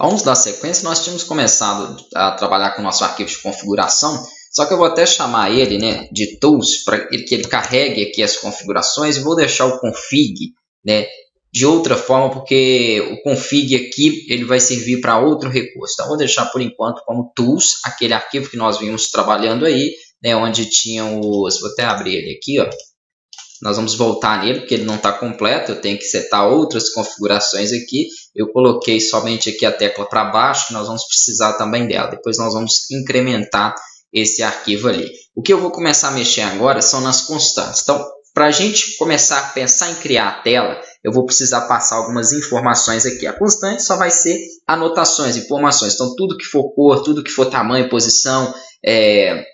Vamos dar sequência. Nós tínhamos começado a trabalhar com o nosso arquivo de configuração, só que eu vou até chamar ele né, de tools para que ele carregue aqui as configurações e vou deixar o config né, de outra forma, porque o config aqui ele vai servir para outro recurso. Então, vou deixar por enquanto como tools, aquele arquivo que nós vimos trabalhando aí, né, onde tinham os... Vou até abrir ele aqui, ó. Nós vamos voltar nele, porque ele não está completo, eu tenho que setar outras configurações aqui. Eu coloquei somente aqui a tecla para baixo, nós vamos precisar também dela. Depois nós vamos incrementar esse arquivo ali. O que eu vou começar a mexer agora são nas constantes. Então, para a gente começar a pensar em criar a tela, eu vou precisar passar algumas informações aqui. A constante só vai ser anotações, informações. Então, tudo que for cor, tudo que for tamanho, posição, é,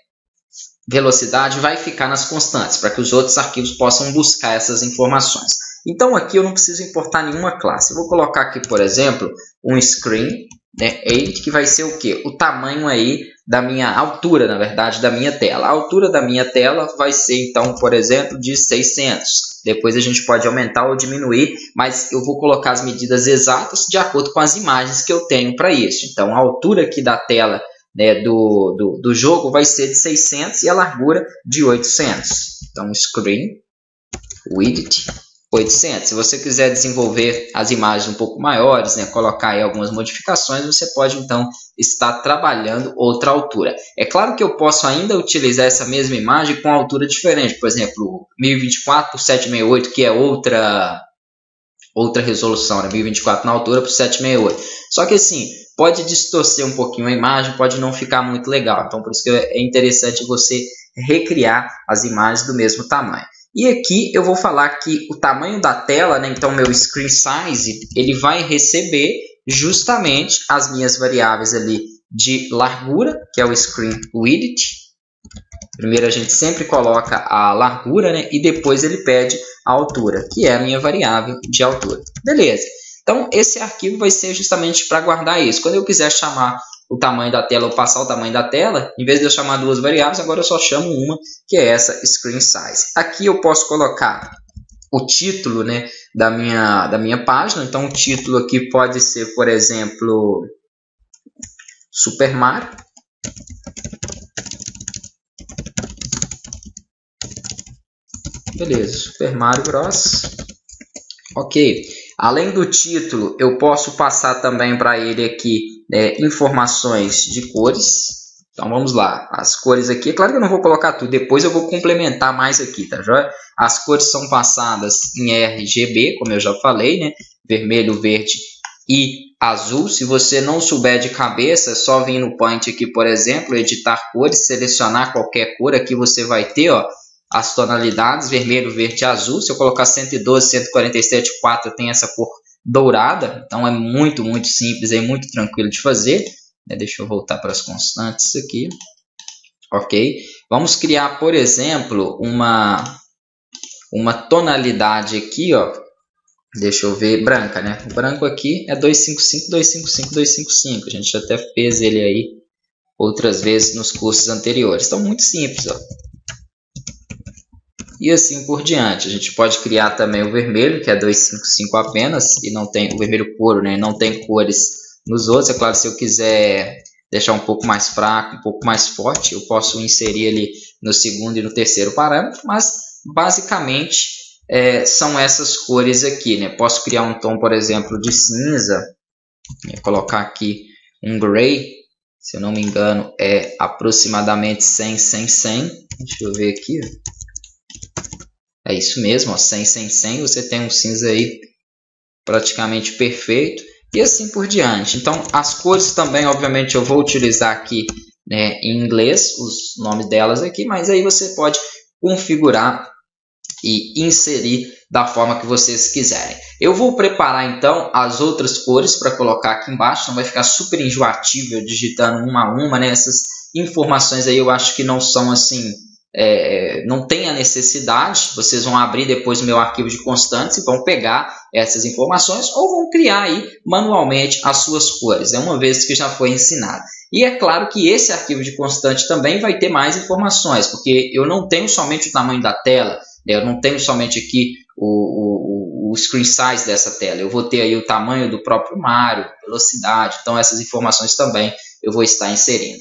velocidade vai ficar nas constantes, para que os outros arquivos possam buscar essas informações. Então aqui eu não preciso importar nenhuma classe. Eu vou colocar aqui, por exemplo, um screen, né, 8, que vai ser o quê? O tamanho aí da minha altura, na verdade, da minha tela. A altura da minha tela vai ser, então, por exemplo, de 600. Depois a gente pode aumentar ou diminuir, mas eu vou colocar as medidas exatas de acordo com as imagens que eu tenho para isso. Então, a altura aqui da tela né, do, do, do jogo vai ser de 600 e a largura de 800. Então, screen width 800. Se você quiser desenvolver as imagens um pouco maiores, né, colocar aí algumas modificações, você pode então estar trabalhando outra altura. É claro que eu posso ainda utilizar essa mesma imagem com altura diferente, por exemplo, 1024 por 768, que é outra outra resolução, né? 1024 na altura por 768. Só que assim, pode distorcer um pouquinho a imagem, pode não ficar muito legal. Então, por isso que é interessante você recriar as imagens do mesmo tamanho. E aqui eu vou falar que o tamanho da tela, né, então meu screen size, ele vai receber justamente as minhas variáveis ali de largura, que é o screen width. Primeiro a gente sempre coloca a largura, né, e depois ele pede a altura, que é a minha variável de altura. Beleza. Então, esse arquivo vai ser justamente para guardar isso. Quando eu quiser chamar o tamanho da tela ou passar o tamanho da tela, em vez de eu chamar duas variáveis, agora eu só chamo uma, que é essa screen size. Aqui eu posso colocar o título né, da, minha, da minha página. Então, o título aqui pode ser, por exemplo, Super Mario. Beleza, Super Mario Bros. Ok. Além do título, eu posso passar também para ele aqui é, informações de cores. Então vamos lá, as cores aqui, é claro que eu não vou colocar tudo, depois eu vou complementar mais aqui, tá joia? As cores são passadas em RGB, como eu já falei, né? Vermelho, verde e azul. Se você não souber de cabeça, é só vir no Paint aqui, por exemplo, editar cores, selecionar qualquer cor, aqui você vai ter, ó, as tonalidades vermelho, verde e azul. Se eu colocar 112, 147, 4 tem essa cor dourada. Então é muito, muito simples e muito tranquilo de fazer. Né, deixa eu voltar para as constantes aqui. Ok? Vamos criar, por exemplo, uma, uma tonalidade aqui, ó. Deixa eu ver, branca, né? O branco aqui é 255, 255, 255. A gente até fez ele aí outras vezes nos cursos anteriores. Então, muito simples, ó e assim por diante. A gente pode criar também o vermelho, que é 255 apenas, e não tem o vermelho couro, né? não tem cores nos outros. É claro, se eu quiser deixar um pouco mais fraco, um pouco mais forte, eu posso inserir ele no segundo e no terceiro parâmetro, mas basicamente é, são essas cores aqui. Né? Posso criar um tom, por exemplo, de cinza, Vou colocar aqui um gray, se eu não me engano é aproximadamente 100, 100, 100. Deixa eu ver aqui. É isso mesmo, ó, 100, 100, 100, você tem um cinza aí praticamente perfeito e assim por diante. Então, as cores também, obviamente, eu vou utilizar aqui né, em inglês, os nomes delas aqui, mas aí você pode configurar e inserir da forma que vocês quiserem. Eu vou preparar então as outras cores para colocar aqui embaixo, não vai ficar super enjoativo eu digitando uma a uma, né? Essas informações aí eu acho que não são assim é, não tem a necessidade, vocês vão abrir depois o meu arquivo de constantes e vão pegar essas informações ou vão criar aí manualmente as suas cores, é uma vez que já foi ensinado. E é claro que esse arquivo de constante também vai ter mais informações, porque eu não tenho somente o tamanho da tela, né? eu não tenho somente aqui o, o, o screen size dessa tela, eu vou ter aí o tamanho do próprio Mario, velocidade, então essas informações também eu vou estar inserindo.